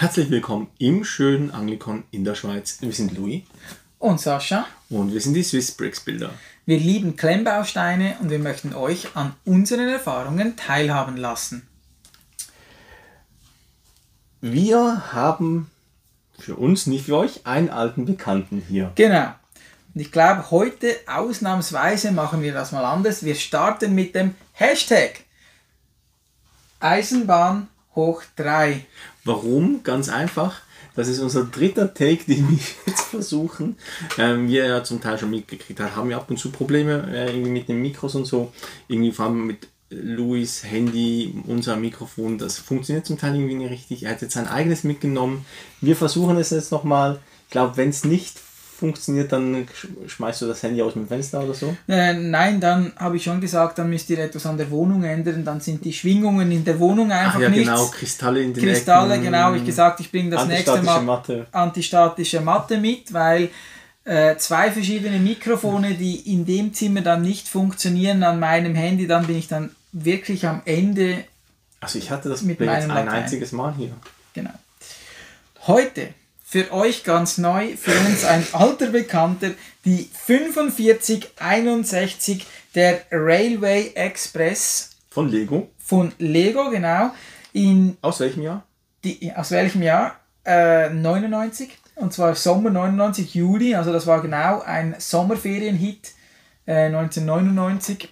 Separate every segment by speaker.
Speaker 1: Herzlich willkommen im schönen Anglikon in der Schweiz. Wir sind Louis
Speaker 2: Und Sascha,
Speaker 1: und wir sind die Swiss Bricks Bilder.
Speaker 2: wir lieben Klemmbausteine und wir möchten euch an unseren Erfahrungen teilhaben lassen.
Speaker 1: Wir haben für uns, nicht für euch, einen alten Bekannten hier.
Speaker 2: Genau. Und ich glaube, heute ausnahmsweise machen wir das mal anders. Wir starten mit dem Hashtag Eisenbahn hoch 3.
Speaker 1: Warum? Ganz einfach. Das ist unser dritter Take, den wir jetzt versuchen. Ähm, wie ihr ja zum Teil schon mitgekriegt habt, haben wir ab und zu Probleme äh, irgendwie mit den Mikros und so. Irgendwie vor allem mit Louis Handy, unser Mikrofon, das funktioniert zum Teil irgendwie nicht richtig. Er hat jetzt sein eigenes mitgenommen. Wir versuchen es jetzt nochmal. Ich glaube, wenn es nicht funktioniert, dann sch- schmeißt du das Handy aus dem Fenster oder so.
Speaker 2: Äh, nein, dann habe ich schon gesagt, dann müsst ihr etwas an der Wohnung ändern. Dann sind die Schwingungen in der Wohnung einfach
Speaker 1: Ach ja,
Speaker 2: nichts.
Speaker 1: genau, Kristalle in den
Speaker 2: Kristalle,
Speaker 1: Ecken.
Speaker 2: genau. Ich gesagt, ich bringe das nächste Mal
Speaker 1: Matte.
Speaker 2: antistatische Matte mit, weil äh, zwei verschiedene Mikrofone, die in dem Zimmer dann nicht funktionieren an meinem Handy, dann bin ich dann wirklich am Ende.
Speaker 1: Also ich hatte das
Speaker 2: Mit meinem
Speaker 1: ein
Speaker 2: Latein.
Speaker 1: einziges Mal hier.
Speaker 2: Genau. Heute für euch ganz neu, für uns ein alter Bekannter, die 4561 der Railway Express
Speaker 1: Von Lego.
Speaker 2: von Lego, genau, in
Speaker 1: Aus welchem Jahr?
Speaker 2: die, aus welchem Jahr? Äh, 99. Und zwar Sommer 99, Juli. Also das war genau ein Sommerferienhit äh, 1999.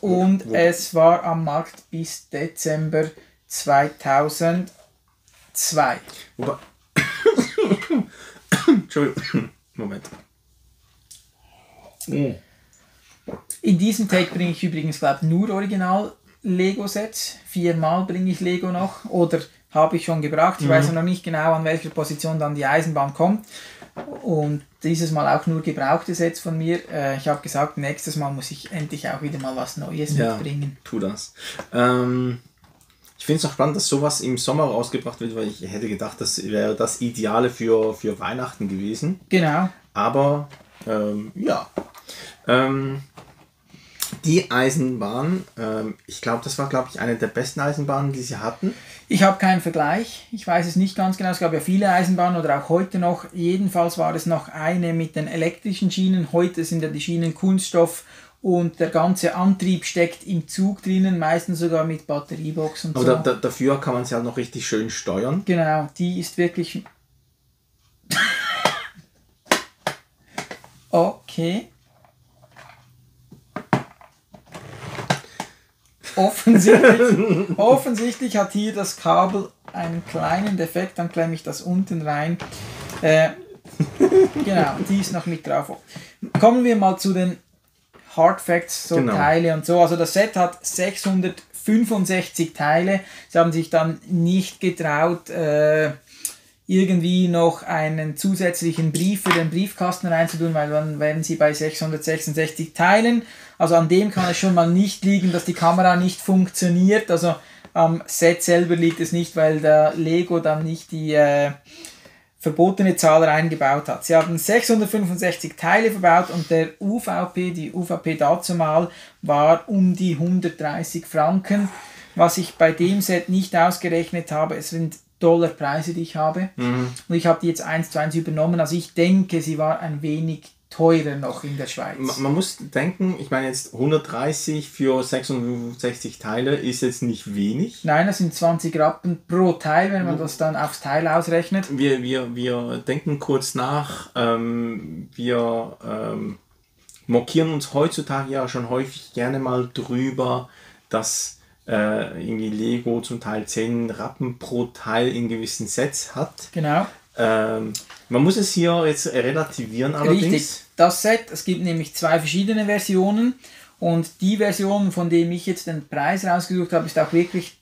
Speaker 2: Und
Speaker 1: Wo-
Speaker 2: es war am Markt bis Dezember 2002.
Speaker 1: Wobei. Entschuldigung. Moment. Oh.
Speaker 2: In diesem Take bringe ich übrigens, glaube ich, nur Original Lego-Sets. Viermal bringe ich Lego noch. Oder habe ich schon gebracht. Ich weiß noch nicht genau, an welcher Position dann die Eisenbahn kommt. Und dieses Mal auch nur gebrauchte Sets von mir. Äh, ich habe gesagt, nächstes Mal muss ich endlich auch wieder mal was Neues
Speaker 1: Ja,
Speaker 2: mitbringen.
Speaker 1: tu das. Ähm, ich finde es auch spannend, dass sowas im Sommer rausgebracht wird, weil ich hätte gedacht, das wäre das Ideale für, für Weihnachten gewesen.
Speaker 2: Genau.
Speaker 1: Aber ähm, ja. Ähm, die Eisenbahn, ähm, ich glaube, das war, glaube ich, eine der besten Eisenbahnen, die sie hatten.
Speaker 2: Ich habe keinen Vergleich. Ich weiß es nicht ganz genau. Es gab ja viele Eisenbahnen oder auch heute noch. Jedenfalls war es noch eine mit den elektrischen Schienen. Heute sind ja die Schienen Kunststoff und der ganze Antrieb steckt im Zug drinnen, meistens sogar mit Batteriebox und
Speaker 1: Aber
Speaker 2: so.
Speaker 1: da, da, dafür kann man sie halt noch richtig schön steuern.
Speaker 2: Genau, die ist wirklich. Okay. Offensichtlich, offensichtlich hat hier das Kabel einen kleinen Defekt, dann klemme ich das unten rein. Äh, genau, die ist noch mit drauf. Kommen wir mal zu den Hard Facts, so
Speaker 1: Genau.
Speaker 2: Teile und so. Also das Set hat 665 Teile. Sie haben sich dann nicht getraut, äh, irgendwie noch einen zusätzlichen Brief für den Briefkasten reinzutun, weil dann wären sie bei 666 Teilen. Also an dem kann es schon mal nicht liegen, dass die Kamera nicht funktioniert. Also am Set selber liegt es nicht, weil der Lego dann nicht die äh, verbotene Zahl reingebaut hat. Sie haben 665 Teile verbaut und der UVP, die UVP dazumal, war um die 130 Franken. Was ich bei dem Set nicht ausgerechnet habe, es sind Dollarpreise, die ich habe. Und ich habe die jetzt eins zu eins übernommen. Also ich denke, sie war ein wenig teurer noch in der Schweiz.
Speaker 1: Ma- Man muss denken, ich meine jetzt 130 für 665 Teile ist jetzt nicht wenig.
Speaker 2: Nein, das sind 20 Rappen pro Teil, wenn man das dann aufs Teil ausrechnet.
Speaker 1: Wir, wir, wir denken kurz nach. Ähm, wir ähm, mokieren uns heutzutage ja schon häufig gerne mal drüber, dass äh, irgendwie Lego zum Teil 10 Rappen pro Teil in gewissen Sets hat.
Speaker 2: Genau.
Speaker 1: Ähm, man muss es hier jetzt relativieren allerdings.
Speaker 2: Richtig. Das Set, es gibt nämlich zwei verschiedene Versionen und die Version, von dem ich jetzt den Preis rausgesucht habe, ist auch wirklich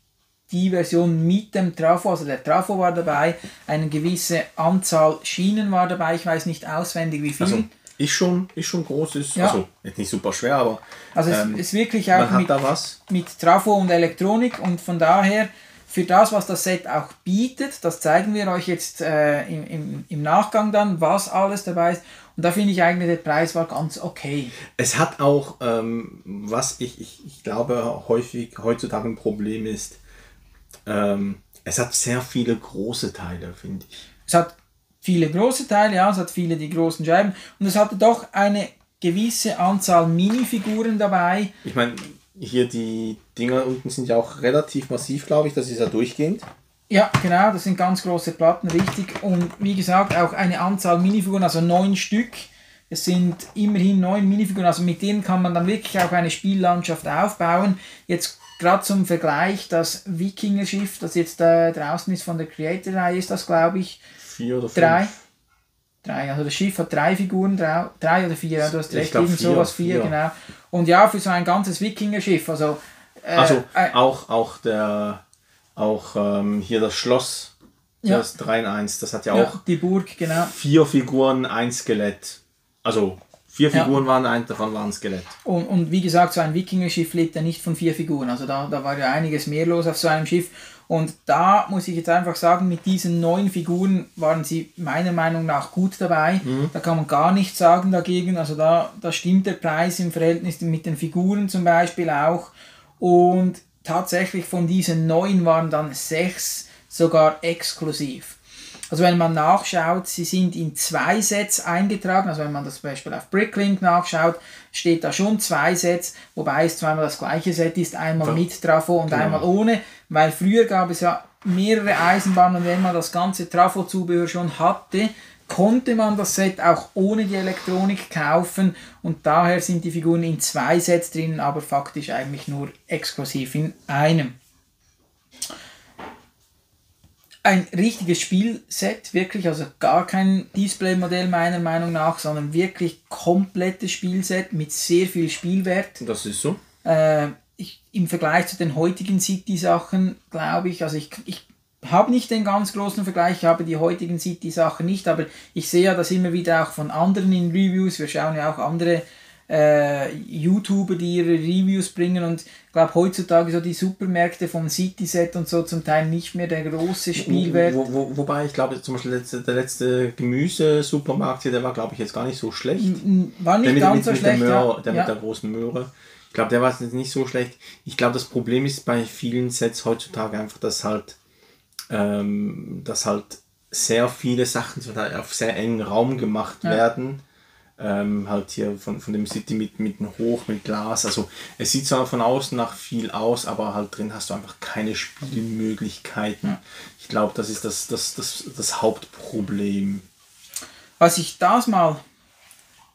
Speaker 2: die Version mit dem Trafo, also der Trafo war dabei, eine gewisse Anzahl Schienen war dabei, ich weiß nicht auswendig wie viel.
Speaker 1: Also ist schon, ist schon groß, ist
Speaker 2: Ja.
Speaker 1: also jetzt nicht super schwer, aber
Speaker 2: Also es
Speaker 1: ähm,
Speaker 2: ist wirklich auch mit, mit Trafo und Elektronik und von daher für das, was das Set auch bietet, das zeigen wir euch jetzt äh, im, im, im Nachgang dann, was alles dabei ist. Und da finde ich eigentlich, der Preis war ganz okay.
Speaker 1: Es hat auch, ähm, was ich, ich, ich glaube häufig heutzutage ein Problem ist, ähm, Es hat sehr viele große Teile, finde ich.
Speaker 2: Es hat viele große Teile, ja, es hat viele die großen Scheiben und es hatte doch eine gewisse Anzahl Minifiguren dabei.
Speaker 1: Ich meine, hier die Dinger unten sind ja auch relativ massiv, glaube ich. Das ist ja durchgehend.
Speaker 2: Ja, genau, das sind ganz große Platten, richtig. Und wie gesagt, auch eine Anzahl Minifiguren, also neun Stück. Es sind immerhin neun Minifiguren, also mit denen kann man dann wirklich auch eine Spiellandschaft aufbauen. Jetzt gerade zum Vergleich, das Wikinger-Schiff, das jetzt äh, draußen ist von der Creator-Reihe, ist das, glaube ich,
Speaker 1: Vier oder fünf.
Speaker 2: drei. Drei, also das Schiff hat drei Figuren, drei, drei oder vier, ja, du hast recht, irgend
Speaker 1: vier,
Speaker 2: sowas, vier,
Speaker 1: vier.
Speaker 2: genau. Und ja, für so ein ganzes Wikinger-Schiff, also... Äh,
Speaker 1: Also
Speaker 2: äh,
Speaker 1: auch, auch der auch ähm, hier das Schloss,
Speaker 2: Ja.
Speaker 1: das 3 in 1, das hat ja,
Speaker 2: ja,
Speaker 1: auch
Speaker 2: die Burg, genau.
Speaker 1: vier Figuren, ein Skelett. Also vier
Speaker 2: Ja.
Speaker 1: Figuren waren, ein davon war ein Skelett.
Speaker 2: Und, und wie gesagt, so ein Wikinger-Schiff lebt ja nicht von vier Figuren. Also da, da war ja einiges mehr los auf so einem Schiff. Und da muss ich jetzt einfach sagen, mit diesen neun Figuren waren sie meiner Meinung nach gut dabei. Da kann man gar nichts sagen dagegen. Also da, da stimmt der Preis im Verhältnis mit den Figuren zum Beispiel auch. Und tatsächlich von diesen neun waren dann sechs sogar exklusiv. Also wenn man nachschaut, sie sind in zwei Sets eingetragen. Also wenn man das zum Beispiel auf Bricklink nachschaut, steht da schon zwei Sets, wobei es zweimal das gleiche Set ist, einmal
Speaker 1: Ja.
Speaker 2: mit Trafo und
Speaker 1: Genau.
Speaker 2: einmal ohne, weil früher gab es ja mehrere Eisenbahnen und wenn man das ganze Trafo-Zubehör schon hatte, konnte man das Set auch ohne die Elektronik kaufen und daher sind die Figuren in zwei Sets drin, aber faktisch eigentlich nur exklusiv in einem ein richtiges Spielset, wirklich, also gar kein Displaymodell meiner Meinung nach, sondern wirklich komplettes Spielset mit sehr viel Spielwert.
Speaker 1: Das ist so.
Speaker 2: Äh, ich, Im Vergleich zu den heutigen City-Sachen, glaube ich, also ich, ich habe nicht den ganz großen Vergleich, ich habe die heutigen City-Sachen nicht, aber ich sehe ja das immer wieder auch von anderen in Reviews. Wir schauen ja auch andere äh, YouTuber, die ihre Reviews bringen und ich glaube heutzutage so die Supermärkte vom City-Set und so zum Teil nicht mehr der große Spielwert.
Speaker 1: Wo, wo, wobei ich glaube, zum Beispiel der letzte, der Gemüsesupermarkt hier, der war glaube ich jetzt gar nicht so schlecht.
Speaker 2: War
Speaker 1: Der
Speaker 2: nicht
Speaker 1: mit,
Speaker 2: ganz
Speaker 1: mit,
Speaker 2: so
Speaker 1: mit
Speaker 2: schlecht,
Speaker 1: der Möhre,
Speaker 2: ja.
Speaker 1: der
Speaker 2: ja.
Speaker 1: mit der großen Möhre. Ich glaube, der war jetzt nicht so schlecht. Ich glaube, das Problem ist bei vielen Sets heutzutage einfach, dass halt, ähm, dass halt sehr viele Sachen so da auf sehr engen Raum gemacht werden. Ähm, halt hier von, von dem City mit, mit Hoch, mit Glas. Also es sieht zwar von außen nach viel aus, aber halt drin hast du einfach keine Spielmöglichkeiten. Ich glaube, das ist das, das, das, das Hauptproblem.
Speaker 2: Was ich das mal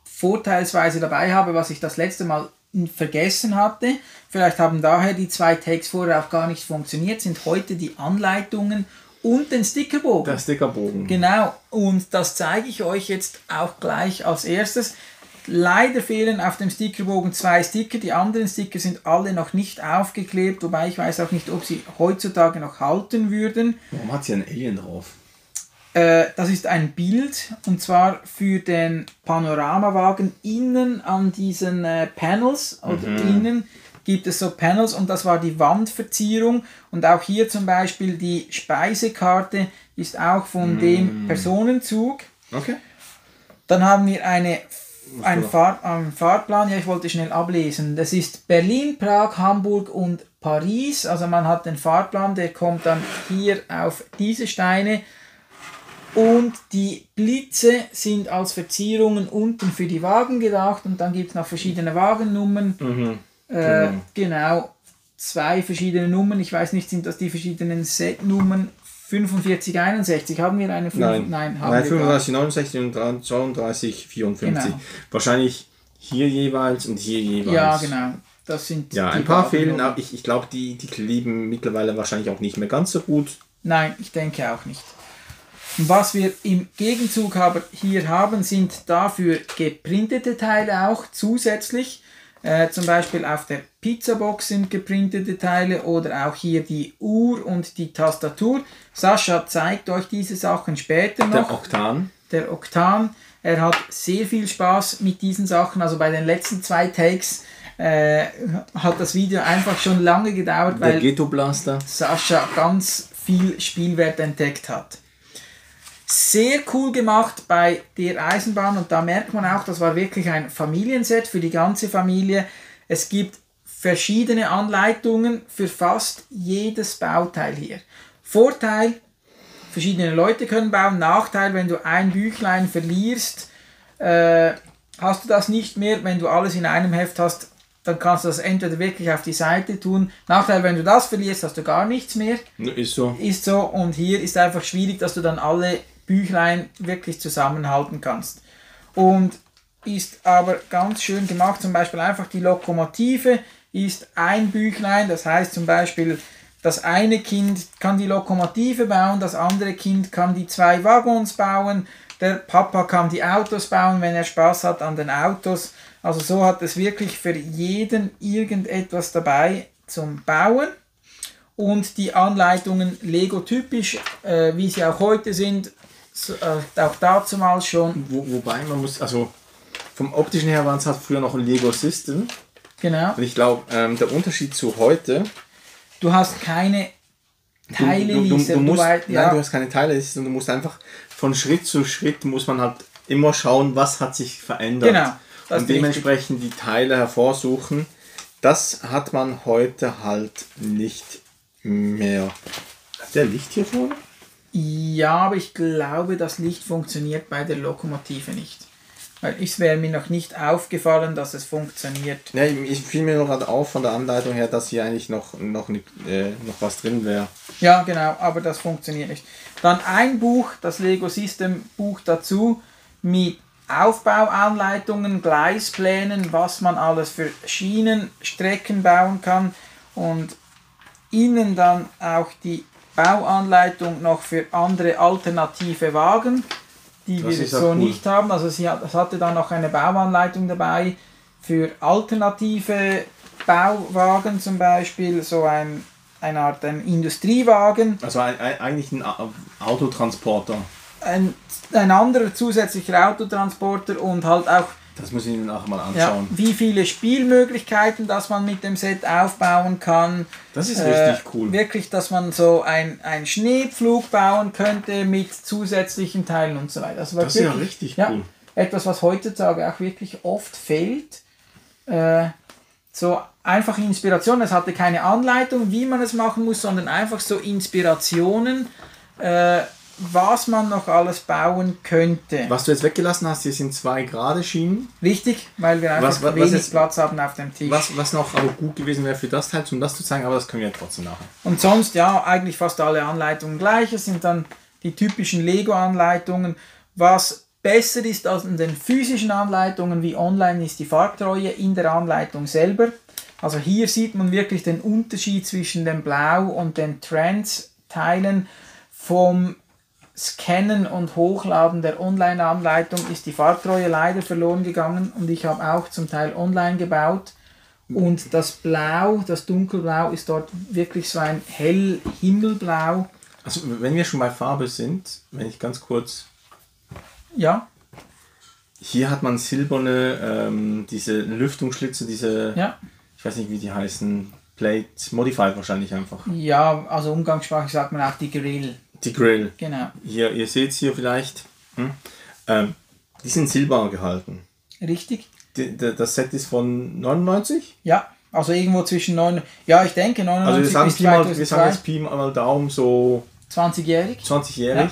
Speaker 2: vorteilsweise dabei habe, was ich das letzte Mal vergessen hatte, vielleicht haben daher die zwei Takes vorher auch gar nicht funktioniert, sind heute die Anleitungen und den Stickerbogen.
Speaker 1: Der Stickerbogen.
Speaker 2: Genau, und das zeige ich euch jetzt auch gleich als erstes. Leider fehlen auf dem Stickerbogen zwei Sticker, die anderen Sticker sind alle noch nicht aufgeklebt, wobei ich weiß auch nicht, ob sie heutzutage noch halten würden.
Speaker 1: Warum hat sie ein Alien drauf?
Speaker 2: Äh, das ist ein Bild und zwar für den Panoramawagen innen an diesen äh, Panels oder innen gibt es so Panels und das war die Wandverzierung und auch hier zum Beispiel die Speisekarte ist auch von dem Personenzug.
Speaker 1: Okay.
Speaker 2: Dann haben wir eine, einen, Fahr einen Fahrplan, ja ich wollte schnell ablesen. Das ist Berlin, Prag, Hamburg und Paris. Also man hat den Fahrplan, der kommt dann hier auf diese Steine. Und die Blitze sind als Verzierungen unten für die Wagen gedacht und dann gibt es noch verschiedene Wagennummern.
Speaker 1: Mhm.
Speaker 2: Äh, genau, zwei verschiedene Nummern. Ich weiß nicht, sind das die verschiedenen Setnummern? 45, 61. Haben wir eine? Fünf-
Speaker 1: Nein,
Speaker 2: Nein, haben
Speaker 1: Nein
Speaker 2: wir gar nicht.
Speaker 1: 35, 69 und 32, 54.
Speaker 2: Genau.
Speaker 1: Wahrscheinlich hier jeweils und hier jeweils.
Speaker 2: Ja, genau. Das sind
Speaker 1: Ja,
Speaker 2: die
Speaker 1: ein paar fehlen, aber ich, ich glaube, die, die kleben mittlerweile wahrscheinlich auch nicht mehr ganz so gut.
Speaker 2: Nein, ich denke auch nicht. Was wir im Gegenzug aber hier haben, sind dafür geprintete Teile auch zusätzlich. Äh, zum Beispiel auf der Pizzabox sind geprintete Teile oder auch hier die Uhr und die Tastatur. Sascha zeigt euch diese Sachen später
Speaker 1: Der
Speaker 2: noch.
Speaker 1: Oktan.
Speaker 2: der Oktan. Er hat sehr viel Spaß mit diesen Sachen. Also bei den letzten zwei Takes äh, hat das Video einfach schon lange gedauert,
Speaker 1: Der
Speaker 2: weil. Sascha ganz viel Spielwert entdeckt hat. Sehr cool gemacht bei der Eisenbahn und da merkt man auch, das war wirklich ein Familienset für die ganze Familie. Es gibt verschiedene Anleitungen für fast jedes Bauteil hier. Vorteil, verschiedene Leute können bauen. Nachteil, wenn du ein Büchlein verlierst, äh, hast du das nicht mehr. Wenn du alles in einem Heft hast, dann kannst du das entweder wirklich auf die Seite tun. Nachteil, wenn du das verlierst, hast du gar nichts mehr.
Speaker 1: Ist so.
Speaker 2: Ist so. Und hier ist einfach schwierig, dass du dann alle Büchlein wirklich zusammenhalten kannst. Und ist aber ganz schön gemacht. Zum Beispiel einfach die Lokomotive ist ein Büchlein. Das heißt zum Beispiel, das eine Kind kann die Lokomotive bauen, das andere Kind kann die zwei Waggons bauen, der Papa kann die Autos bauen, wenn er Spaß hat an den Autos. Also so hat es wirklich für jeden irgendetwas dabei zum Bauen. Und die Anleitungen Lego-typisch, äh, wie sie auch heute sind, so, äh, auch damals schon.
Speaker 1: Wo, wobei man muss, also vom optischen her waren es halt früher noch ein Lego System.
Speaker 2: Genau.
Speaker 1: Und ich glaube, ähm, der Unterschied zu heute,
Speaker 2: Du hast keine
Speaker 1: du,
Speaker 2: Teile-Liste.
Speaker 1: du, du, musst,
Speaker 2: weißt-
Speaker 1: nein, du hast keine Teile, und du musst einfach von Schritt zu Schritt muss man halt immer schauen, was hat sich verändert.
Speaker 2: Genau,
Speaker 1: Und dementsprechend die Teile hervorsuchen. Das hat man heute halt nicht mehr. Hat der Licht hier vorne?
Speaker 2: Ja, aber ich glaube, das Licht funktioniert bei der Lokomotive nicht. Weil es wäre mir noch nicht aufgefallen, dass es funktioniert.
Speaker 1: Ja, ich, ich fiel mir noch gerade auf von der Anleitung her, dass hier eigentlich noch, noch, äh, noch was drin wäre.
Speaker 2: Ja, genau, aber das funktioniert nicht. Dann ein Buch, das Lego System Buch dazu, mit Aufbauanleitungen, Gleisplänen, was man alles für Schienenstrecken bauen kann und innen dann auch die Bauanleitung noch für andere alternative Wagen, die
Speaker 1: Das
Speaker 2: wir so
Speaker 1: cool.
Speaker 2: nicht haben. Also sie hat, hatte dann noch eine Bauanleitung dabei für alternative Bauwagen zum Beispiel, so ein, eine Art ein Industriewagen,
Speaker 1: Also ein, ein, eigentlich ein Au- Autotransporter.
Speaker 2: ein, ein anderer zusätzlicher Autotransporter und halt auch
Speaker 1: Das muss ich mir nachher mal
Speaker 2: ja,
Speaker 1: anschauen.
Speaker 2: wie viele Spielmöglichkeiten, dass man mit dem Set aufbauen kann.
Speaker 1: Das ist
Speaker 2: Äh,
Speaker 1: richtig cool.
Speaker 2: Wirklich, dass man so ein, ein Schneepflug bauen könnte mit zusätzlichen Teilen und so weiter. Das, war
Speaker 1: Das ist ja richtig cool.
Speaker 2: Etwas, was heutzutage auch wirklich oft fehlt. Äh, so einfache Inspiration. Es hatte keine Anleitung, wie man es machen muss, sondern einfach so Inspirationen, äh, was man noch alles bauen könnte.
Speaker 1: Was du jetzt weggelassen hast, hier sind zwei gerade Schienen.
Speaker 2: Richtig, weil wir einfach
Speaker 1: Was- was- was
Speaker 2: wenig
Speaker 1: jetzt-
Speaker 2: Platz haben auf dem Tisch.
Speaker 1: Was, was noch aber gut gewesen wäre für das Teil, um das zu zeigen, aber das können wir trotzdem nachher.
Speaker 2: Und sonst, ja, eigentlich fast alle Anleitungen gleich. Es sind dann die typischen Lego-Anleitungen. Was besser ist als in den physischen Anleitungen wie online ist die Farbtreue in der Anleitung selber. Also hier sieht man wirklich den Unterschied zwischen dem Blau und den Trans-Teilen. Vom Scannen und Hochladen der Online-Anleitung ist die Farbtreue leider verloren gegangen und ich habe auch zum Teil online gebaut. Und das Blau, das Dunkelblau, ist dort wirklich so ein hell Himmelblau.
Speaker 1: Also wenn wir schon bei Farbe sind, wenn ich ganz kurz
Speaker 2: Ja,
Speaker 1: Hier hat man silberne, ähm, diese Lüftungsschlitze, diese,
Speaker 2: ja.
Speaker 1: ich weiß nicht wie die heißen, Plate Modified wahrscheinlich einfach.
Speaker 2: Ja, also umgangssprachlich sagt man auch die Grill.
Speaker 1: Die Grill.
Speaker 2: Genau.
Speaker 1: Hier, ihr seht es hier vielleicht. Hm? Ähm, die sind silber gehalten.
Speaker 2: Richtig?
Speaker 1: Die, die, das Set ist von 99.
Speaker 2: Ja. Also irgendwo zwischen 9. Ja, ich denke
Speaker 1: Also wir
Speaker 2: 99
Speaker 1: sagen,
Speaker 2: bis
Speaker 1: Pi mal, wir sagen
Speaker 2: 2002.
Speaker 1: jetzt Pi mal Daumen so
Speaker 2: 20-jährig.
Speaker 1: 20-jährig.
Speaker 2: Ja.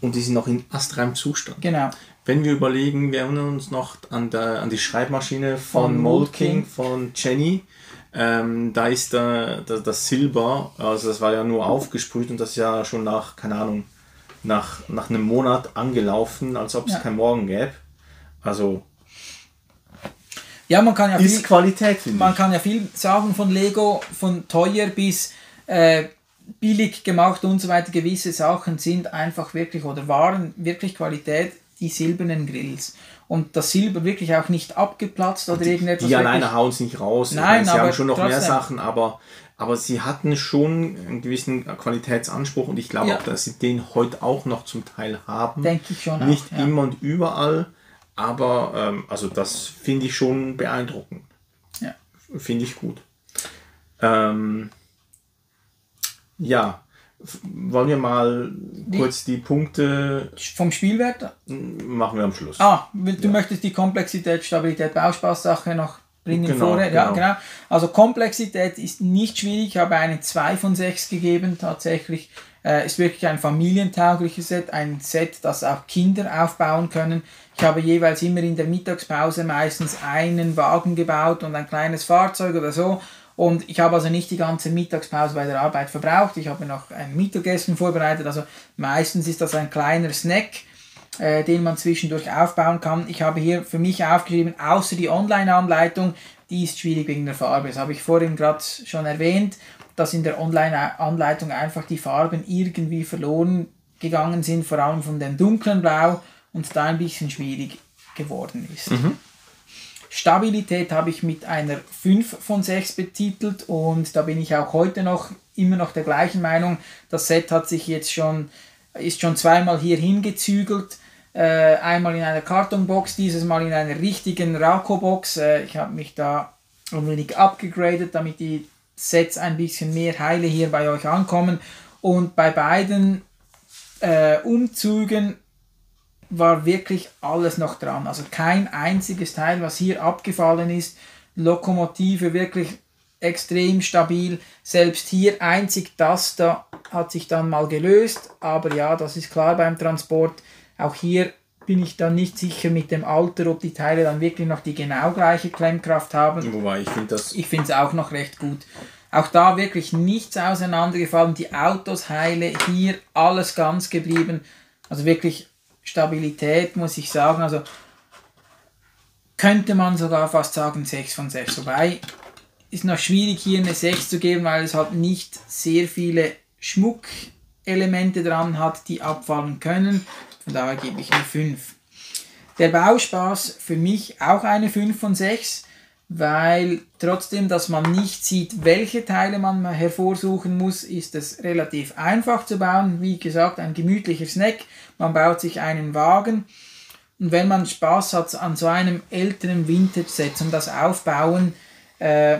Speaker 1: Und die sind noch in astreinem Zustand.
Speaker 2: Genau.
Speaker 1: Wenn wir überlegen, wir erinnern uns noch an, der, an die Schreibmaschine von,
Speaker 2: Von
Speaker 1: Mold King,
Speaker 2: Mold King.
Speaker 1: von Jenny. Ähm, da ist der, das, das Silber, also das war ja nur aufgesprüht und das ist ja schon nach, keine Ahnung, nach, nach einem Monat angelaufen, als ob es
Speaker 2: Ja.
Speaker 1: kein Morgen gäbe. Also
Speaker 2: Ja, man kann ja
Speaker 1: ist
Speaker 2: viel,
Speaker 1: Qualität,
Speaker 2: man
Speaker 1: ich.
Speaker 2: kann ja viel sagen von Lego, von teuer bis äh, billig gemacht und so weiter. Gewisse Sachen sind einfach wirklich oder waren wirklich Qualität, die silbernen Grills. Und das Silber wirklich auch nicht abgeplatzt oder irgendetwas.
Speaker 1: Die alleine hauen es nicht raus.
Speaker 2: Nein,
Speaker 1: meine, sie haben schon noch mehr
Speaker 2: trotzdem.
Speaker 1: Sachen, aber, aber sie hatten schon einen gewissen Qualitätsanspruch und ich glaube
Speaker 2: Ja.
Speaker 1: auch, dass sie den heute auch noch zum Teil haben.
Speaker 2: Denke ich schon
Speaker 1: Nicht
Speaker 2: auch, ja.
Speaker 1: immer und überall, aber ähm, also das finde ich schon beeindruckend.
Speaker 2: Ja.
Speaker 1: Finde ich gut. Ähm, ja, wollen wir mal kurz die Punkte
Speaker 2: Vom Spielwert?
Speaker 1: machen wir am Schluss.
Speaker 2: Ah, du möchtest die Komplexität, Stabilität, Bauspaßsache noch bringen
Speaker 1: Genau,
Speaker 2: vorher. Ja,
Speaker 1: genau.
Speaker 2: genau. Also Komplexität ist nicht schwierig. Ich habe eine 2 von 6 gegeben tatsächlich. Äh, ist wirklich ein familientaugliches Set, ein Set, das auch Kinder aufbauen können. Ich habe jeweils immer in der Mittagspause meistens einen Wagen gebaut und ein kleines Fahrzeug oder so. Und ich habe also nicht die ganze Mittagspause bei der Arbeit verbraucht. Ich habe noch ein Mittagessen vorbereitet. Also meistens ist das ein kleiner Snack, äh, den man zwischendurch aufbauen kann. Ich habe hier für mich aufgeschrieben, außer die Online-Anleitung, die ist schwierig wegen der Farbe. Das habe ich vorhin gerade schon erwähnt, dass in der Online-Anleitung einfach die Farben irgendwie verloren gegangen sind, vor allem von dem dunklen Blau und da ein bisschen schwierig geworden ist. Stabilität habe ich mit einer 5 von 6 betitelt und da bin ich auch heute noch immer noch der gleichen Meinung. Das Set hat sich jetzt schon, ist schon zweimal hier hingezügelt. Äh, einmal in einer Kartonbox, dieses Mal in einer richtigen Rako-Box. Äh, ich habe mich da ein wenig abgegradet, damit die Sets ein bisschen mehr heile hier bei euch ankommen. Und bei beiden äh, Umzügen war wirklich alles noch dran. Also kein einziges Teil, was hier abgefallen ist. Lokomotive wirklich extrem stabil. Selbst hier einzig das da hat sich dann mal gelöst. Aber ja, das ist klar beim Transport. Auch hier bin ich dann nicht sicher mit dem Alter, ob die Teile dann wirklich noch die genau gleiche Klemmkraft haben.
Speaker 1: Wobei ich finde das.
Speaker 2: Ich finde es auch noch recht gut. Auch da wirklich nichts auseinandergefallen. Die Autos heile, hier alles ganz geblieben. Also wirklich Stabilität, muss ich sagen. Also könnte man sogar fast sagen 6 von 6. Wobei ist noch schwierig hier eine 6 zu geben, weil es halt nicht sehr viele Schmuckelemente dran hat, die abfallen können. Von daher gebe ich eine 5. Der Bauspaß für mich auch eine 5 von 6, weil trotzdem, dass man nicht sieht, welche Teile man hervorsuchen muss, ist es relativ einfach zu bauen. Wie gesagt, ein gemütlicher Snack. Man baut sich einen Wagen. Und wenn man Spaß hat an so einem älteren Vintage-Set zum das Aufbauen, äh,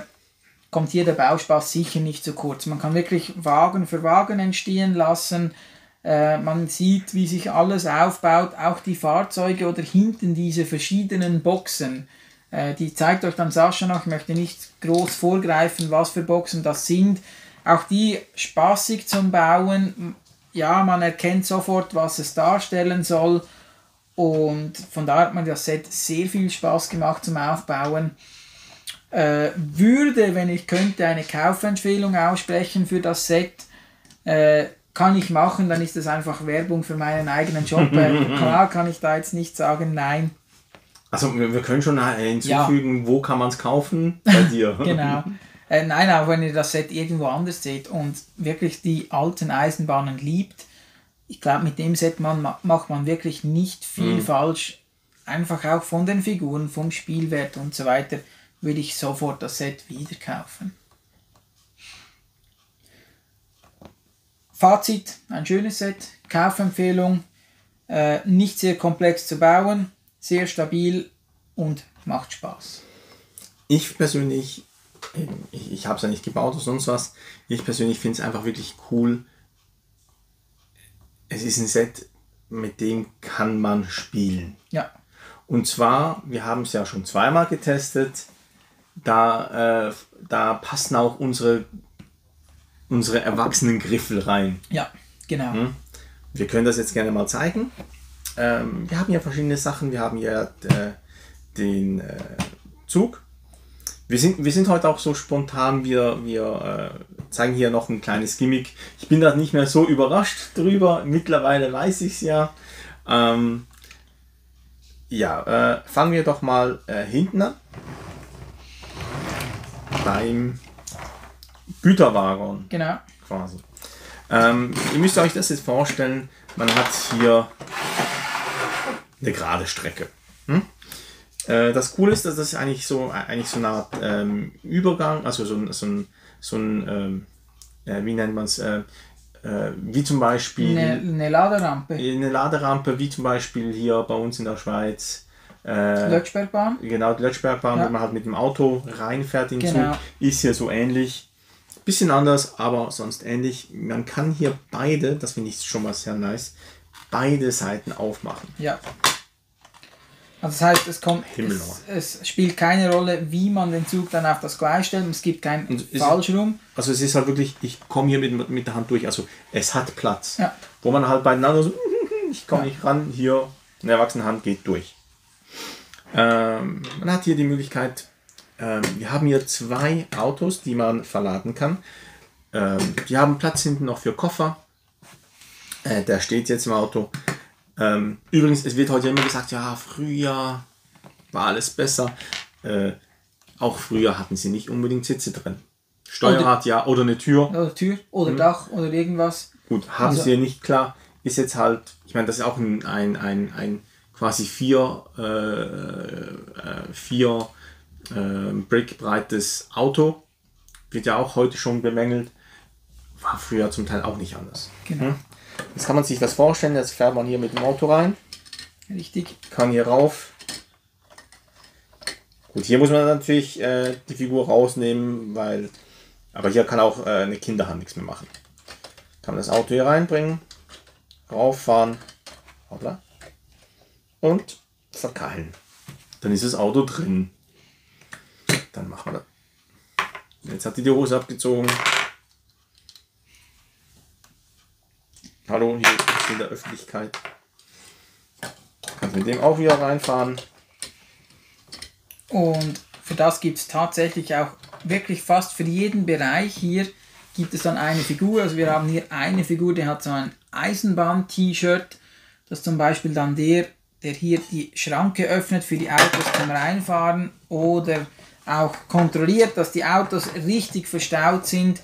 Speaker 2: kommt hier der Bauspaß sicher nicht zu kurz. Man kann wirklich Wagen für Wagen entstehen lassen. Äh, man sieht, wie sich alles aufbaut, auch die Fahrzeuge oder hinten diese verschiedenen Boxen. Äh, die zeigt euch dann Sascha noch. Ich möchte nicht groß vorgreifen, was für Boxen das sind. Auch die spaßig zum Bauen. Ja, man erkennt sofort, was es darstellen soll. Und von da hat man das Set sehr viel Spaß gemacht zum Aufbauen. Äh, würde, wenn ich könnte, eine Kaufempfehlung aussprechen für das Set. Äh, kann ich machen, dann ist das einfach Werbung für meinen eigenen Job. Äh, klar kann ich da jetzt nicht sagen, nein.
Speaker 1: Also wir, können schon hinzufügen, wo kann man es kaufen? Bei dir.
Speaker 2: Genau. Äh, nein, auch wenn ihr das Set irgendwo anders seht und wirklich die alten Eisenbahnen liebt, ich glaube, mit dem Set man, ma- macht man wirklich nicht viel falsch. Einfach auch von den Figuren, vom Spielwert und so weiter, würde ich sofort das Set wieder kaufen. Fazit, ein schönes Set, Kaufempfehlung, äh, nicht sehr komplex zu bauen, sehr stabil und macht Spaß.
Speaker 1: Ich persönlich, eben, ich, ich habe es ja nicht gebaut oder sonst was, ich persönlich finde es einfach wirklich cool. Es ist ein Set, mit dem kann man spielen.
Speaker 2: Ja,
Speaker 1: Und zwar, wir haben es ja schon zweimal getestet, da, äh, da passen auch unsere, unsere erwachsenen Griffel rein.
Speaker 2: ja, genau.
Speaker 1: Wir können das jetzt gerne mal zeigen. Ähm, wir haben ja verschiedene Sachen. Wir haben ja äh, den äh, Zug. Wir sind, wir sind heute auch so spontan. Wir, wir äh, zeigen hier noch ein kleines Gimmick. Ich bin da nicht mehr so überrascht drüber. Mittlerweile weiß ich es ja. Ähm, ja, äh, fangen wir doch mal äh, hinten an. Beim Güterwagen
Speaker 2: Genau.
Speaker 1: quasi. Ähm, ihr müsst euch das jetzt vorstellen, man hat hier eine gerade Strecke. Hm? Äh, das Coole ist, dass das eigentlich so, eigentlich so eine Art ähm, Übergang, also so ein, so ein, so ein ähm, äh, wie nennt man es, äh, äh, wie zum Beispiel
Speaker 2: Eine, eine Laderampe.
Speaker 1: eine Laderampe, wie zum Beispiel hier bei uns in der Schweiz. Äh,
Speaker 2: Lötschbergbahn.
Speaker 1: Genau, die Lötschbergbahn,
Speaker 2: Ja.
Speaker 1: wo man halt mit dem Auto reinfährt in den
Speaker 2: Genau.
Speaker 1: Zug, ist hier so ähnlich. Bisschen anders, aber sonst ähnlich. Man kann hier beide, das finde ich schon mal sehr nice, beide Seiten aufmachen.
Speaker 2: Ja. Also das heißt, es, kommt, es, es spielt keine Rolle, wie man den Zug dann auf das Gleis stellt. Es gibt keinen Falschrum.
Speaker 1: Also es ist halt wirklich, ich komme hier mit, mit der Hand durch. Also es hat Platz.
Speaker 2: Ja.
Speaker 1: Wo man halt beieinander so, ich komme nicht ran, hier, eine erwachsene Hand geht durch. Ähm, man hat hier die Möglichkeit, ähm, wir haben hier zwei Autos, die man verladen kann. Ähm, die haben Platz hinten noch für Koffer. Äh, der steht jetzt im Auto. Ähm, übrigens, es wird heute immer gesagt, ja, früher war alles besser. Äh, auch früher hatten sie nicht unbedingt Sitze drin. Steuerrad ja oder eine Tür.
Speaker 2: Oder Tür
Speaker 1: Mhm.
Speaker 2: oder Dach oder irgendwas.
Speaker 1: Gut, haben
Speaker 2: Also-
Speaker 1: sie nicht klar. Ist jetzt halt, ich meine, das ist auch ein, ein, ein, ein quasi vier, äh, äh, vier äh, Brick breites Auto. Wird ja auch heute schon bemängelt. War früher zum Teil auch nicht anders.
Speaker 2: Genau.
Speaker 1: Jetzt kann man sich das vorstellen, jetzt fährt man hier mit dem Auto rein,
Speaker 2: Richtig.
Speaker 1: kann hier rauf. Gut, hier muss man natürlich äh, die Figur rausnehmen, weil. Aber hier kann auch äh, eine Kinderhand nichts mehr machen. Kann man das Auto hier reinbringen, rauffahren, hoppla, und verkeilen. Dann ist das Auto drin. Dann machen wir das. Jetzt hat die die Hose abgezogen. Hallo, hier ist in der Öffentlichkeit. Kannst mit dem auch wieder reinfahren.
Speaker 2: Und für das gibt es tatsächlich auch wirklich fast für jeden Bereich hier gibt es dann eine Figur. Also wir haben hier eine Figur, die hat so ein Eisenbahn-T-Shirt. Das ist zum Beispiel dann der, der hier die Schranke öffnet für die Autos zum Reinfahren oder auch kontrolliert, dass die Autos richtig verstaut sind.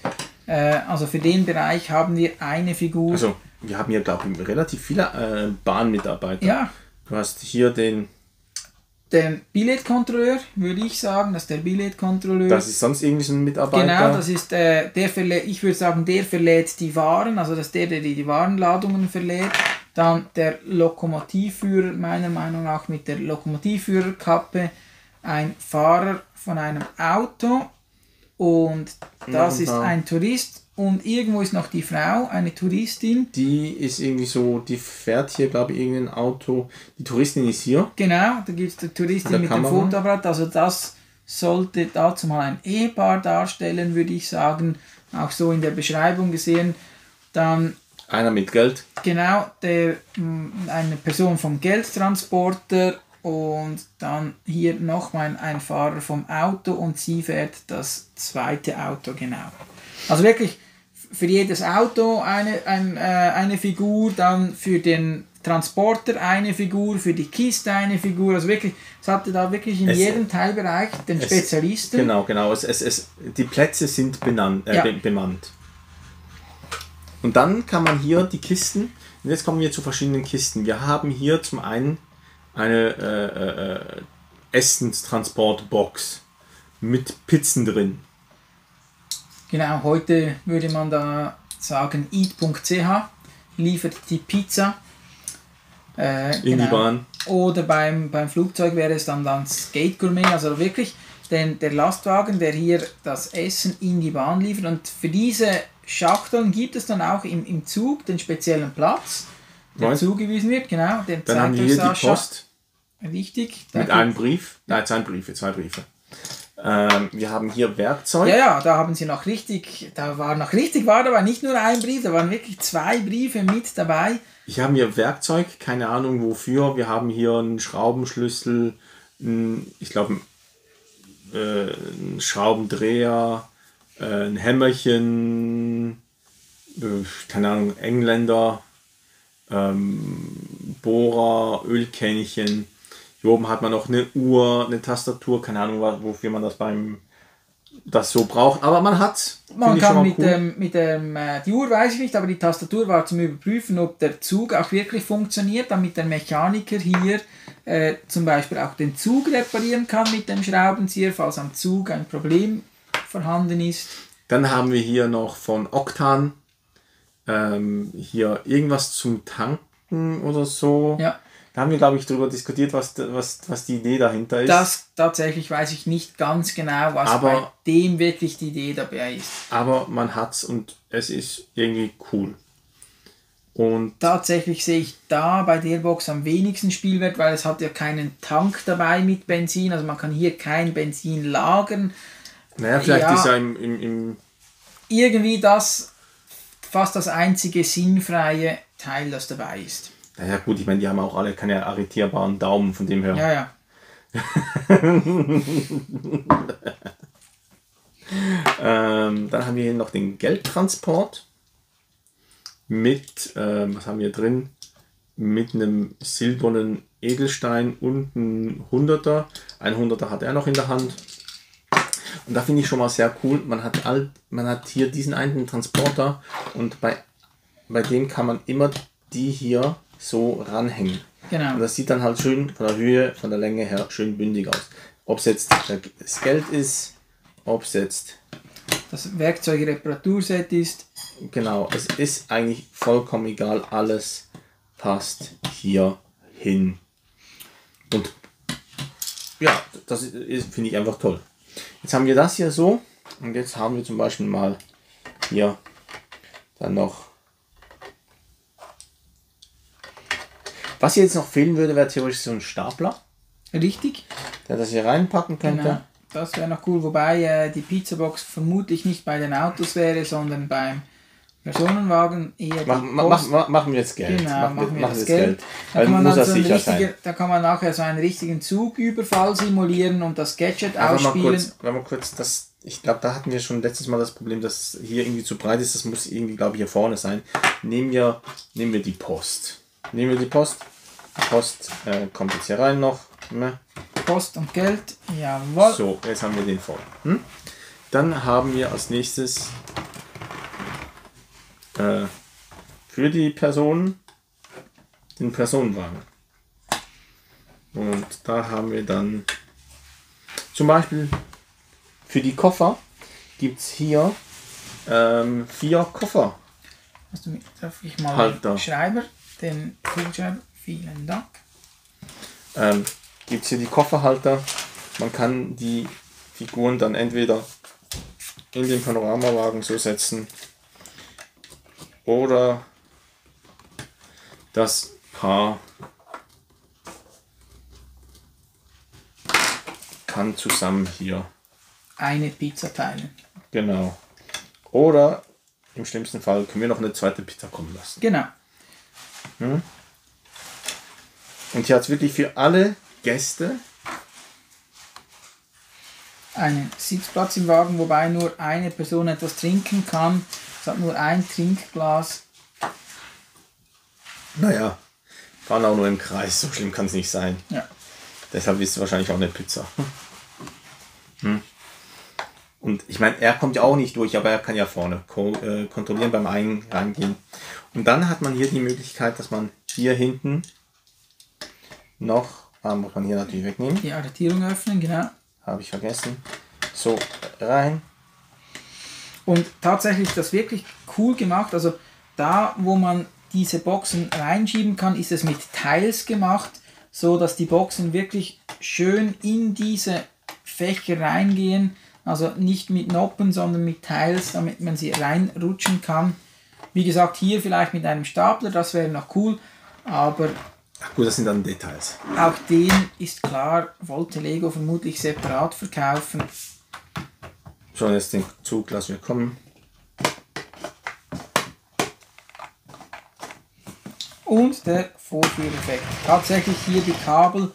Speaker 2: Äh, also für den Bereich haben wir eine Figur.
Speaker 1: Also, wir haben hier, glaube ich, relativ viele äh, Bahnmitarbeiter.
Speaker 2: ja,
Speaker 1: Du hast hier den,
Speaker 2: der Billetkontrolleur, würde ich sagen, das ist der Billetkontrolleur.
Speaker 1: das ist sonst irgendwie so ein Mitarbeiter.
Speaker 2: Genau, das ist äh, der verlädt, ich würde sagen, der verlädt die Waren, also das ist der, der die, die Warenladungen verlädt. Dann der Lokomotivführer, meiner Meinung nach mit der Lokomotivführerkappe, ein Fahrer von einem Auto und das
Speaker 1: Ja,
Speaker 2: ist ein Tourist und irgendwo ist noch die Frau, eine Touristin.
Speaker 1: Die ist irgendwie so, die fährt hier, glaube ich, irgendein Auto. Die Touristin ist hier.
Speaker 2: Genau, da gibt es die Touristin
Speaker 1: Der
Speaker 2: mit dem
Speaker 1: Kameramann.
Speaker 2: Fotoapparat. Also das sollte dazu mal ein Ehepaar darstellen, würde ich sagen. Auch so in der Beschreibung gesehen. Dann
Speaker 1: Einer mit Geld.
Speaker 2: genau der, mh, eine Person vom Geldtransporter und dann hier nochmal ein Fahrer vom Auto und sie fährt das zweite Auto, genau. Also wirklich für jedes Auto eine, ein, äh, eine Figur, dann für den Transporter eine Figur, für die Kiste eine Figur. Also wirklich, es hatte da wirklich in
Speaker 1: Es-
Speaker 2: jedem Teilbereich den
Speaker 1: es-
Speaker 2: Spezialisten.
Speaker 1: Genau, genau. Es, es, es, die Plätze sind benannt, äh,
Speaker 2: Ja.
Speaker 1: be bemannt. Und dann kann man hier die Kisten, und jetzt kommen wir zu verschiedenen Kisten. Wir haben hier zum einen eine äh, äh, Essenstransportbox mit Pizzen drin.
Speaker 2: Genau, heute würde man da sagen, eat.ch liefert die Pizza. Äh,
Speaker 1: In die
Speaker 2: genau.
Speaker 1: Bahn.
Speaker 2: Oder beim, beim Flugzeug wäre es dann dann Skate Gourmet, also wirklich den, der Lastwagen, der hier das Essen in die Bahn liefert. Und für diese Schachteln gibt es dann auch im, im Zug den speziellen Platz, der
Speaker 1: Right.
Speaker 2: zugewiesen wird. Genau, den
Speaker 1: Dann haben wir hier die
Speaker 2: Sascha.
Speaker 1: Post
Speaker 2: Richtig.
Speaker 1: mit einem Brief. Nein, zwei Briefe, zwei Briefe. Ähm, wir haben hier Werkzeug.
Speaker 2: Ja, ja, da haben sie noch richtig, da war noch richtig, war dabei nicht nur ein Brief, da waren wirklich zwei Briefe mit dabei.
Speaker 1: Ich habe hier Werkzeug, keine Ahnung wofür. Wir haben hier einen Schraubenschlüssel, einen, ich glaube, äh, einen Schraubendreher, äh, ein Hämmerchen, äh, keine Ahnung, Engländer, ähm, Bohrer, Ölkännchen. Hier oben hat man noch eine Uhr, eine Tastatur, keine Ahnung, wofür man das beim das so braucht. Aber man hat.
Speaker 2: Man kann mit dem, mit dem, äh, die Uhr weiß ich nicht, aber die Tastatur war zum Überprüfen, ob der Zug auch wirklich funktioniert, damit der Mechaniker hier äh, zum Beispiel auch den Zug reparieren kann mit dem Schraubenzieher, falls am Zug ein Problem vorhanden ist.
Speaker 1: Dann haben wir hier noch von Octan ähm, hier irgendwas zum Tanken oder so.
Speaker 2: Ja.
Speaker 1: Da haben wir, glaube ich, darüber diskutiert, was, was, was die Idee dahinter ist.
Speaker 2: Das tatsächlich weiß ich nicht ganz genau, was
Speaker 1: Aber-
Speaker 2: bei dem wirklich die Idee dabei ist.
Speaker 1: Aber man hat's und es ist irgendwie cool. Und
Speaker 2: Tatsächlich sehe ich da bei der Box am wenigsten Spielwert, weil es hat ja keinen Tank dabei mit Benzin. Also man kann hier kein Benzin lagern.
Speaker 1: naja, vielleicht
Speaker 2: Ja.
Speaker 1: ist ja im, im, im
Speaker 2: Irgendwie das fast das einzige sinnfreie Teil, das dabei ist.
Speaker 1: Naja gut, ich meine, die haben auch alle keine arretierbaren Daumen, von dem her.
Speaker 2: Ja, ja.
Speaker 1: Ähm, dann haben wir hier noch den Geldtransport mit, ähm, was haben wir drin? Mit einem silbernen Edelstein und ein Hunderter. Ein Hunderter hat er noch in der Hand. Und da finde ich schon mal sehr cool. Man hat, all, man hat hier diesen einen Transporter und bei, bei dem kann man immer die hier so ranhängen. Und
Speaker 2: Genau.
Speaker 1: das sieht dann halt schön von der Höhe, von der Länge her schön bündig aus. Ob es jetzt das Geld ist, ob es jetzt
Speaker 2: Das Werkzeugreparaturset ist.
Speaker 1: Genau, es ist eigentlich vollkommen egal, alles passt hier hin. Und ja, das finde ich einfach toll. Jetzt haben wir das hier so und jetzt haben wir zum Beispiel mal hier dann noch. Was hier jetzt noch fehlen würde, wäre theoretisch so ein Stapler,
Speaker 2: Richtig?
Speaker 1: der das hier reinpacken könnte.
Speaker 2: Genau. Das wäre noch cool, wobei äh, die Pizzabox vermutlich nicht bei den Autos wäre, sondern beim Personenwagen eher
Speaker 1: Mach, mach, ma- machen wir jetzt Geld.
Speaker 2: Genau,
Speaker 1: Mach-
Speaker 2: machen wir
Speaker 1: mach
Speaker 2: das
Speaker 1: jetzt
Speaker 2: Geld. Da, kann man
Speaker 1: muss das
Speaker 2: so einen
Speaker 1: sicher
Speaker 2: richtigen,
Speaker 1: sein.
Speaker 2: da kann man nachher so einen richtigen Zugüberfall simulieren und das Gadget
Speaker 1: Aber mal
Speaker 2: ausspielen.
Speaker 1: kurz, wenn mal kurz das, ich glaube, da hatten wir schon letztes Mal das Problem, dass hier irgendwie zu breit ist. Das muss irgendwie, glaube ich, hier vorne sein. Nehmen wir, nehmen wir die Post. Nehmen wir die Post. Post äh, kommt jetzt hier rein noch. Ne?
Speaker 2: Post und Geld, jawohl.
Speaker 1: So, jetzt haben wir den voll. Hm? Dann haben wir als nächstes äh, für die Personen den Personenwagen. Und da haben wir dann zum Beispiel für die Koffer gibt es hier ähm, vier Koffer.
Speaker 2: Hast du mit, darf ich mal
Speaker 1: Halter.
Speaker 2: den Schreiber, den Kugelschreiber, vielen Dank.
Speaker 1: ähm, gibt es hier die Kofferhalter. Man kann die Figuren dann entweder in den Panoramawagen so setzen oder das Paar kann zusammen hier,
Speaker 2: Eine Pizza teilen.
Speaker 1: genau. Oder im schlimmsten Fall können wir noch eine zweite Pizza kommen lassen.
Speaker 2: Genau.
Speaker 1: Und hier hat es wirklich für alle Gäste
Speaker 2: Einen Sitzplatz im Wagen, wobei nur eine Person etwas trinken kann. Es hat nur ein Trinkglas.
Speaker 1: Naja, fahren auch nur im Kreis, so schlimm kann es nicht sein.
Speaker 2: Ja.
Speaker 1: Deshalb ist es wahrscheinlich auch eine Pizza. Hm. Und ich meine, er kommt ja auch nicht durch, aber er kann ja vorne ko äh, kontrollieren beim Ein Reingehen. Und dann hat man hier die Möglichkeit, dass man hier hinten noch, ah, muss man hier natürlich wegnehmen,
Speaker 2: Die Arretierung öffnen, genau.
Speaker 1: habe ich vergessen. So, rein.
Speaker 2: Und tatsächlich ist das wirklich cool gemacht. Also da, wo man diese Boxen reinschieben kann, ist es mit Teils gemacht, so dass die Boxen wirklich schön in diese Fächer reingehen. Also nicht mit Noppen, sondern mit Teils, damit man sie reinrutschen kann. Wie gesagt, hier vielleicht mit einem Stapler, das wäre noch cool. Aber
Speaker 1: Ach gut, das sind dann Details.
Speaker 2: auch den ist klar, wollte Lego vermutlich separat verkaufen.
Speaker 1: So, jetzt den Zug lassen wir kommen.
Speaker 2: Und der Vorführeffekt. Tatsächlich hier die Kabel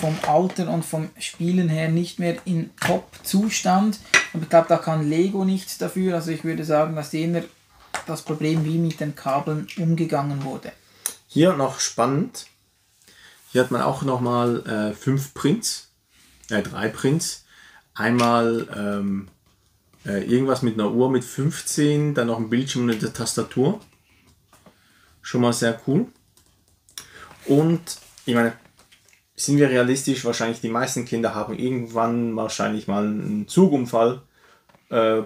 Speaker 2: vom Alter und vom Spielen her nicht mehr in Top-Zustand. Aber ich glaube, da kann Lego nichts dafür. Also ich würde sagen, dass jener das Problem, wie mit den Kabeln umgegangen wurde.
Speaker 1: Hier noch spannend. Hier hat man auch nochmal äh, fünf Prints, äh, drei Prints. Einmal ähm, äh, irgendwas mit einer Uhr mit 15, dann noch ein Bildschirm und eine Tastatur. Schon mal sehr cool. Und ich meine, sind wir realistisch, wahrscheinlich die meisten Kinder haben irgendwann wahrscheinlich mal einen Zugunfall. Äh,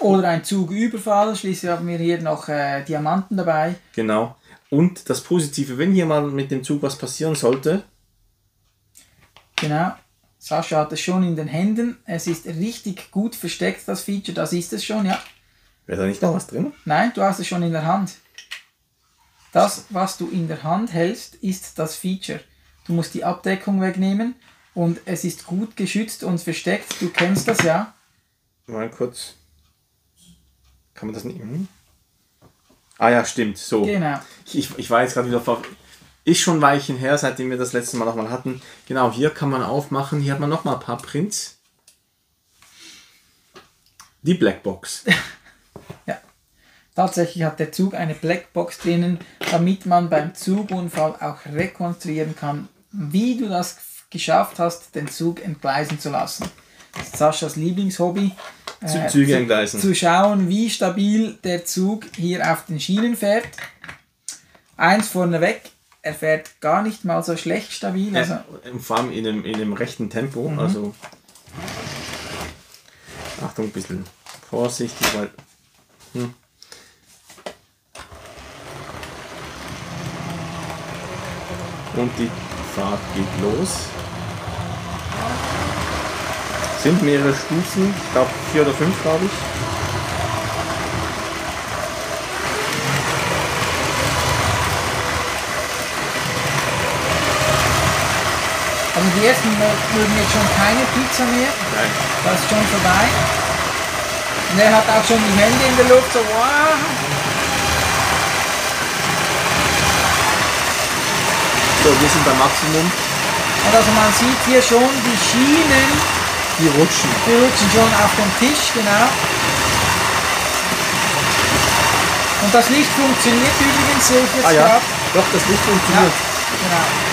Speaker 2: Oder ein Zugüberfall. Schließlich haben wir hier noch äh, Diamanten dabei.
Speaker 1: genau. Und das Positive, wenn hier mal mit dem Zug was passieren sollte,
Speaker 2: Genau. Sascha hat es schon in den Händen. Es ist richtig gut versteckt, das Feature. Das ist es schon, ja.
Speaker 1: wäre da nicht noch was drin?
Speaker 2: Nein, du hast es schon in der Hand. Das, was du in der Hand hältst, ist das Feature. Du musst die Abdeckung wegnehmen und es ist gut geschützt und versteckt. Du kennst das ja.
Speaker 1: Mal kurz. Kann man das nicht. Hm? Ah ja, stimmt. So.
Speaker 2: Genau.
Speaker 1: Ich, ich war jetzt gerade wieder ver ist schon ein Weilchen her, seitdem wir das letzte Mal nochmal hatten. Genau, hier kann man aufmachen. Hier hat man nochmal ein paar Prints. Die Blackbox.
Speaker 2: ja. Tatsächlich hat der Zug eine Blackbox drinnen, damit man beim Zugunfall auch rekonstruieren kann, wie du das geschafft hast, den Zug entgleisen zu lassen. Das ist Saschas Lieblingshobby.
Speaker 1: Äh, Züge entgleisen.
Speaker 2: Zu, zu schauen, wie stabil der Zug hier auf den Schienen fährt. Eins vorneweg, er fährt gar nicht mal so schlecht stabil. Also
Speaker 1: ja, vor allem in einem, in einem rechten Tempo. Mhm. Also Achtung, ein bisschen vorsichtig, weil. Hm. Und die Fahrt geht los. Sind mehrere Stufen, ich glaube vier oder fünf, glaube ich.
Speaker 2: Also die ersten mögen jetzt schon keine Pizza mehr.
Speaker 1: Nein.
Speaker 2: Das ist schon vorbei. Und er hat auch schon die Hände in der Luft, so wow.
Speaker 1: So, wir sind beim Maximum.
Speaker 2: Und also man sieht hier schon die Schienen.
Speaker 1: Die rutschen.
Speaker 2: Die rutschen schon auf den Tisch, genau. Und das Licht funktioniert übrigens, sehe ich jetzt
Speaker 1: ah, ja. Doch, das Licht funktioniert.
Speaker 2: Ja, genau.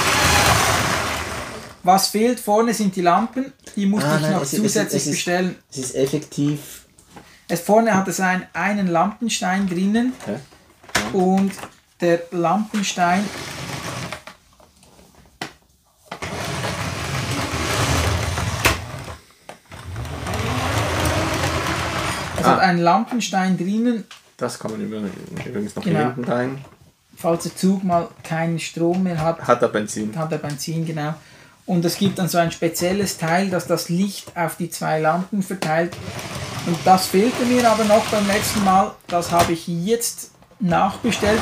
Speaker 2: Was fehlt vorne sind die Lampen. Die musste ah, ich noch zusätzlich
Speaker 1: es ist,
Speaker 2: bestellen.
Speaker 1: Es ist effektiv.
Speaker 2: Es vorne hat es ein, einen Lampenstein drinnen.
Speaker 1: Ja.
Speaker 2: Und der Lampenstein Es ah. hat einen Lampenstein drinnen.
Speaker 1: Das kann man übrigens noch genau. hinten rein.
Speaker 2: Falls der Zug mal keinen Strom mehr hat.
Speaker 1: Hat er Benzin.
Speaker 2: Hat er Benzin, genau. Und es gibt dann so ein spezielles Teil, das das Licht auf die zwei Lampen verteilt. Und das fehlte mir aber noch beim letzten Mal. Das habe ich jetzt nachbestellt.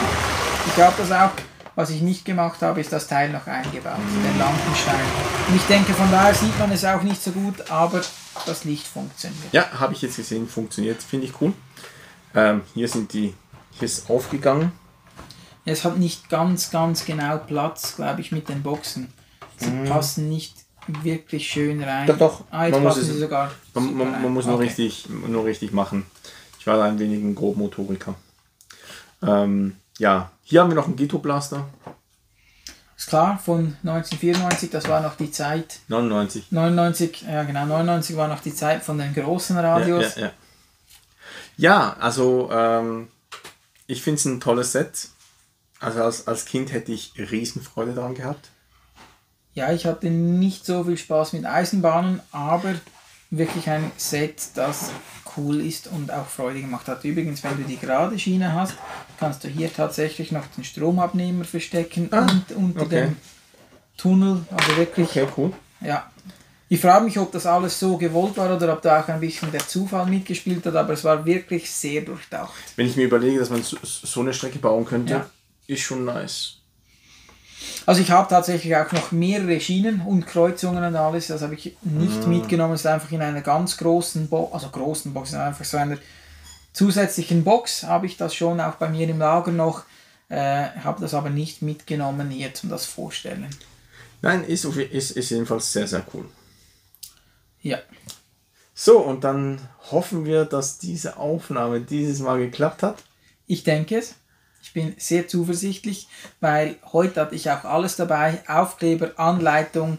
Speaker 2: Ich habe das auch. Was ich nicht gemacht habe, ist das Teil noch eingebaut, den Lampenstein. Und ich denke, von daher sieht man es auch nicht so gut, aber das Licht funktioniert.
Speaker 1: Ja, habe ich jetzt gesehen, funktioniert, finde ich cool. Ähm, hier sind die, hier ist aufgegangen.
Speaker 2: Es hat nicht ganz, ganz genau Platz, glaube ich, mit den Boxen. Sie mhm. passen nicht wirklich schön rein.
Speaker 1: Doch, doch.
Speaker 2: Ah, man passen sie sogar.
Speaker 1: Man, man, man muss okay. nur, richtig, nur richtig machen. Ich war da ein wenig ein Grobmotoriker. Ähm, ja, hier haben wir noch einen Ghetto Blaster.
Speaker 2: Ist klar, von 1994, das war noch die Zeit.
Speaker 1: 99.
Speaker 2: 99, ja genau, 99 war noch die Zeit von den großen Radios.
Speaker 1: Ja, ja, ja. ja also ähm, ich finde es ein tolles Set. Also als, als Kind hätte ich Riesenfreude daran gehabt.
Speaker 2: Ja, ich hatte nicht so viel Spaß mit Eisenbahnen, aber wirklich ein Set, das cool ist und auch Freude gemacht hat. Übrigens, wenn du die gerade Schiene hast, kannst du hier tatsächlich noch den Stromabnehmer verstecken ah, und unter okay. dem Tunnel. Also wirklich.
Speaker 1: Okay, cool.
Speaker 2: Ja. Ich frage mich, ob das alles so gewollt war oder ob da auch ein bisschen der Zufall mitgespielt hat, aber es war wirklich sehr durchdacht.
Speaker 1: Wenn ich mir überlege, dass man so eine Strecke bauen könnte, ja. ist schon nice.
Speaker 2: Also ich habe tatsächlich auch noch mehrere Schienen und Kreuzungen und alles. Das habe ich nicht mm. mitgenommen. Es ist einfach in einer ganz großen Box, also großen Box, einfach so einer zusätzlichen Box habe ich das schon auch bei mir im Lager noch. Äh, habe das aber nicht mitgenommen hier zum das Vorstellen.
Speaker 1: Nein, ist, ist, ist jedenfalls sehr, sehr cool.
Speaker 2: Ja.
Speaker 1: So, und dann hoffen wir, dass diese Aufnahme dieses Mal geklappt hat.
Speaker 2: Ich denke es. Ich bin sehr zuversichtlich, weil heute hatte ich auch alles dabei. Aufkleber, Anleitung,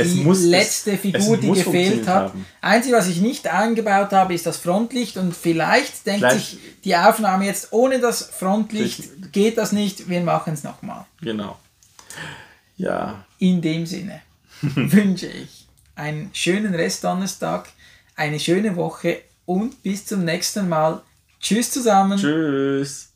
Speaker 2: die muss, letzte Figur, die gefehlt hat. Haben. Einzige, was ich nicht eingebaut habe, ist das Frontlicht und vielleicht denkt vielleicht. sich die Aufnahme jetzt, ohne das Frontlicht vielleicht. geht das nicht, wir machen es nochmal.
Speaker 1: Genau. Ja.
Speaker 2: In dem Sinne wünsche ich einen schönen Restdonnerstag, eine schöne Woche und bis zum nächsten Mal. Tschüss zusammen.
Speaker 1: Tschüss.